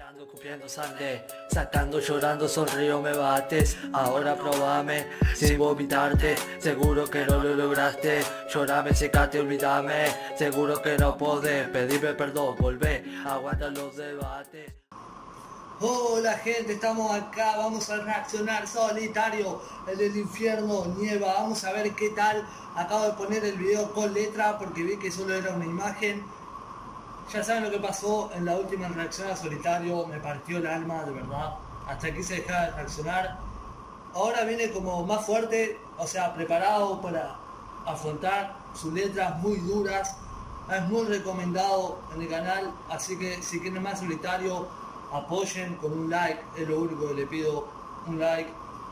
Limpiando, cupiendo sangre, sacando, llorando, sonrío, me bates. Ahora probame, sin vomitarte. Seguro que no lo lograste. Llorame, secate, olvídame. Seguro que no podés. Pedirme perdón, volvé. Aguanta los debates. Hola gente, estamos acá, vamos a reaccionar solitario, el del infierno, nieva, vamos a ver qué tal, acabo de poner el video con letra porque vi que solo era una imagen, ya saben lo que pasó en la última reacción a solitario, me partió el alma, de verdad, hasta aquí se dejaba de reaccionar, ahora viene como más fuerte, o sea, preparado para afrontar sus letras muy duras, es muy recomendado en el canal, así que si quieren más solitario, apoyen con un like, es lo único que le pido, un like,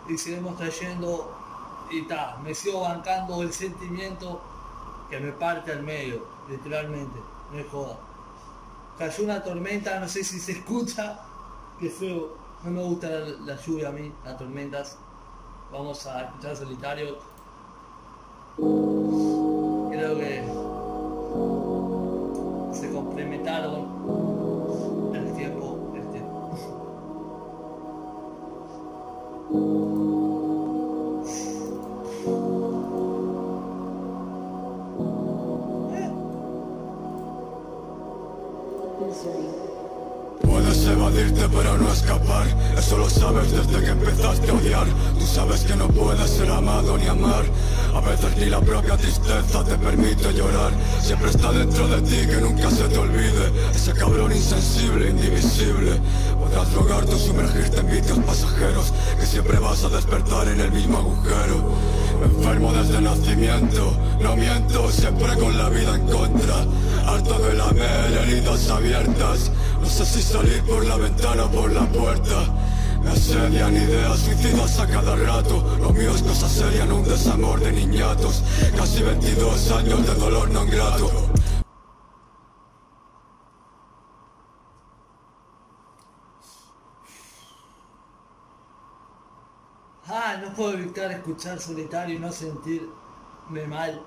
y seguimos trayendo, y ta, me sigo bancando el sentimiento que me parte al medio, literalmente, no es joda. Cayó una tormenta, no sé si se escucha, que feo, no me gusta la, la lluvia a mí, las tormentas. Vamos a escuchar solitario. Evadirte pero no escapar. Eso lo sabes desde que empezaste a odiar. Tú sabes que no puedes ser amado ni amar. A veces ni la propia tristeza te permite llorar. Siempre está dentro de ti que nunca se te olvide. Ese cabrón insensible, indivisible. Podrás drogarte o sumergirte en vicios pasajeros Que siempre vas a despertar en el mismo agujero. Enfermo desde nacimiento, no miento, siempre con la vida en contra. Harto de lamer heridas abiertas No sé si salir por la ventana o por la puerta. Me asedian ideas suicidas a cada rato. Lo mío es cosa seria, no un desamor de niñatos. Casi 22 años de dolor no grato. Ah, no puedo evitar escuchar solitario y no sentirme mal,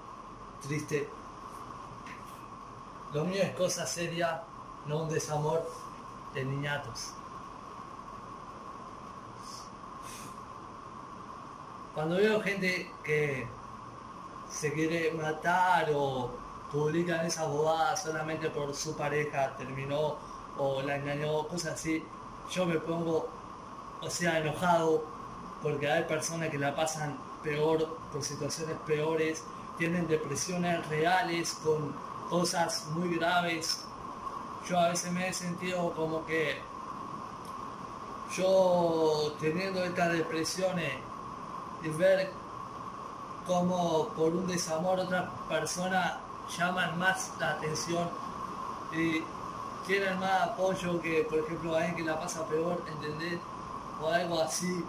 triste. Lo mío es cosa seria, no un desamor de niñatos. Cuando veo gente que se quiere matar o publican esas bobadas solamente por su pareja terminó o la engañó, cosas así, yo me pongo, o sea, enojado porque hay personas que la pasan peor por situaciones peores, tienen depresiones reales con cosas muy graves. Yo a veces me he sentido como que yo teniendo estas depresiones y ver cómo por un desamor otras personas llaman más la atención y quieren más apoyo que por ejemplo alguien que la pasa peor, ¿entendés? O algo así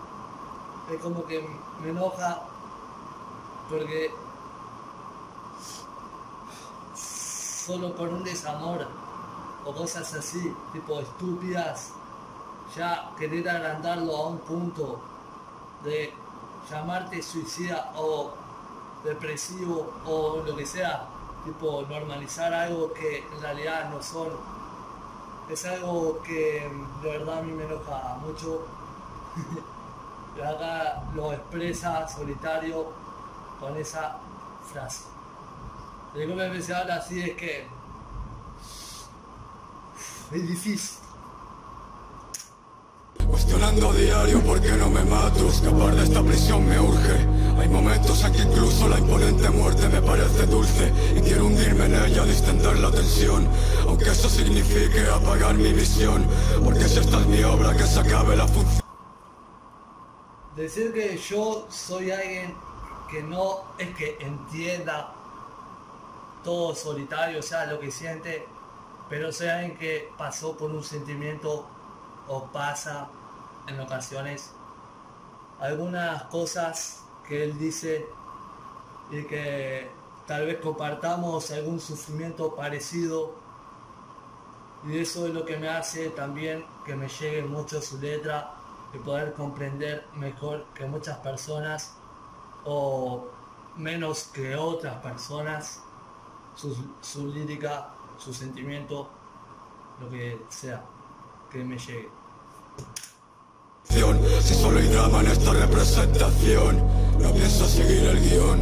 es como que me enoja porque solo por un desamor o cosas así, tipo estúpidas, ya querer agrandarlo a un punto de llamarte suicida o depresivo o lo que sea, tipo normalizar algo que en realidad no son, es algo que de verdad a mí me enoja mucho. acá lo expresa solitario con esa frase. De cómo empecé a hablar así es que es difícil. Cuestionando a diario por qué no me mato. Escapar de esta prisión me urge. Hay momentos en que incluso la imponente muerte me parece dulce Y quiero hundirme en ella, distender la tensión. Aunque eso signifique apagar mi visión Porque si esta es mi obra que se acabe la función. Decir que yo soy alguien que no es que entienda todo solitario, o sea, lo que siente, pero soy alguien que pasó por un sentimiento o pasa en ocasiones algunas cosas que él dice y que tal vez compartamos algún sufrimiento parecido. Y eso es lo que me hace también que me llegue mucho su letra y poder comprender mejor que muchas personas o menos que otras personas su, su lírica, su sentimiento, lo que sea. que me llegue. Si solo hay drama en esta representación, no pienso seguir el guion,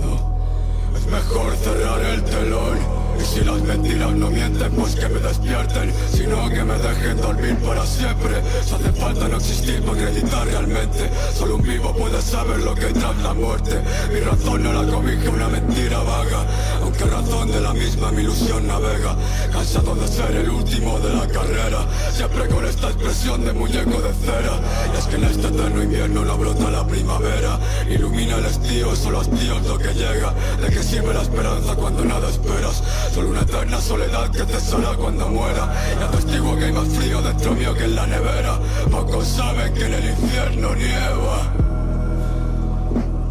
no. Es mejor cerrar el telón. Y si las mentiras no mienten, pues que me despierten. Sino que me dejen dormir para siempre. Si hace falta no existir para acreditar realmente. Solo un vivo puede saber lo que tras la muerte. Mi razón no la cobija una mentira vaga. Aunque razón de la misma mi ilusión navega. Cansado de ser el último de la carrera Siempre con esta expresión de muñeco de cera. Y es que en este eterno invierno no brota la primavera. Ilumina el estío, solo hastío es lo que llega. De que sirve la esperanza cuando nada esperas. Solo una eterna soledad que te cesará cuando muera. Y atestigo que hay más frío dentro mío que en la nevera. Pocos saben que en el infierno nieva.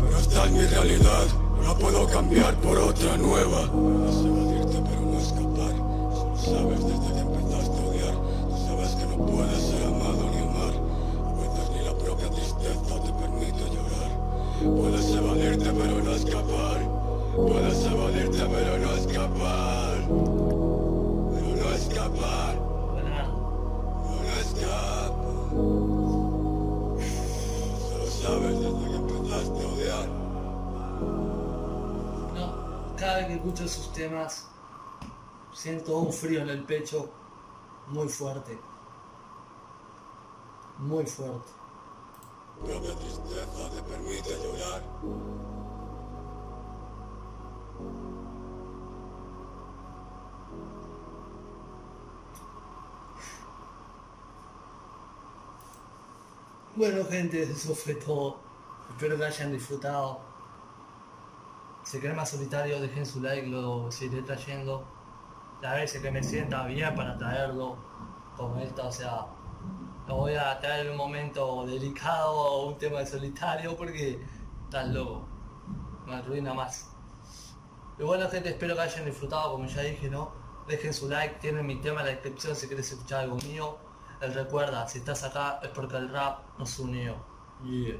Pero esta es mi realidad. No puedo cambiar por otra nueva. Puedes evadirte pero no escapar. Sabes desde que empezaste no puedes ser amado ni amar A veces ni la propia tristeza te permite llorar. Puedes evadirte pero no escapar. Puedes evadirte pero no escapar. Pero no escapar. Pero no escapar. Solo sabes desde que empezaste a odiar. No, cada vez que escucho sus temas siento un frío en el pecho muy fuerte. Muy fuerte. Propia tristeza te permite llorar Bueno gente, eso fue todo. Espero que hayan disfrutado. Si quieren más solitario, dejen su like, lo seguiré trayendo. La veces que me sienta bien para traerlo como esta, o sea, no voy a traer un momento delicado o un tema de solitario porque estás loco. Me arruina más. Y bueno gente, espero que hayan disfrutado, como ya dije, ¿no? Dejen su like, tienen mi tema en la descripción si quieres escuchar algo mío. Recuerda, si estás acá es porque el rap nos unió. Yeah.